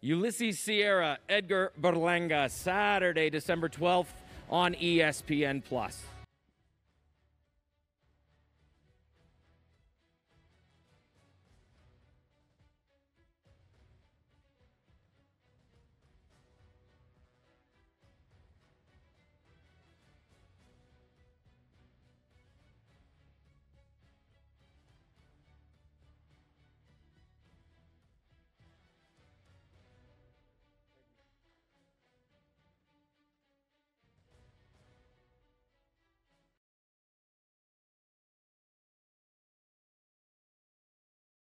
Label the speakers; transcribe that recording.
Speaker 1: Ulysses Sierra, Edgar Berlanga, Saturday, December 12th on ESPN Plus.